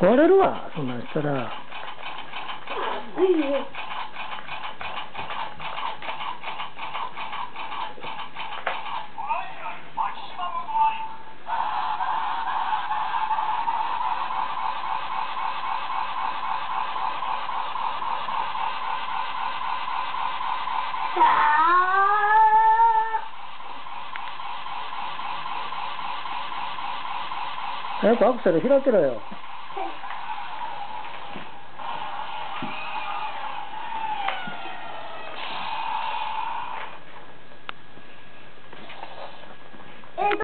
壊れるわそんなんしたら。早くアクセル開けろよ。Hey.